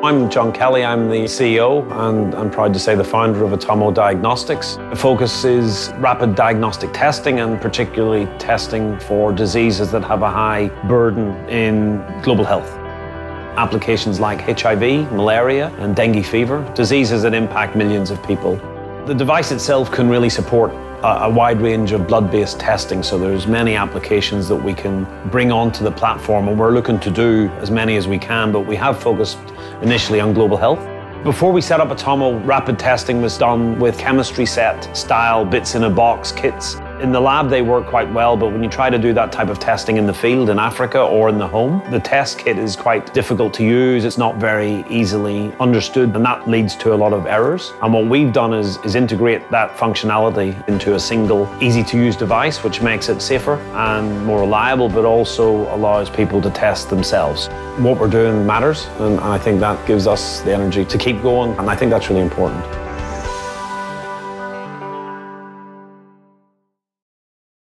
I'm John Kelly, I'm the CEO and I'm proud to say the founder of Atomo Diagnostics. The focus is rapid diagnostic testing and particularly testing for diseases that have a high burden in global health. Applications like HIV, malaria and dengue fever, diseases that impact millions of people. The device itself can really support a, wide range of blood-based testing. So there's many applications that we can bring onto the platform and we're looking to do as many as we can, but we have focused initially on global health. Before we set up Atomo, rapid testing was done with chemistry set style bits in a box kits. In the lab, they work quite well, but when you try to do that type of testing in the field in Africa or in the home, the test kit is quite difficult to use. It's not very easily understood, and that leads to a lot of errors. And what we've done is, is integrate that functionality into a single, easy to use device, which makes it safer and more reliable, but also allows people to test themselves. What we're doing matters, and I think that gives us the energy to keep going, and I think that's really important.